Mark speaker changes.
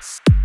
Speaker 1: Bye.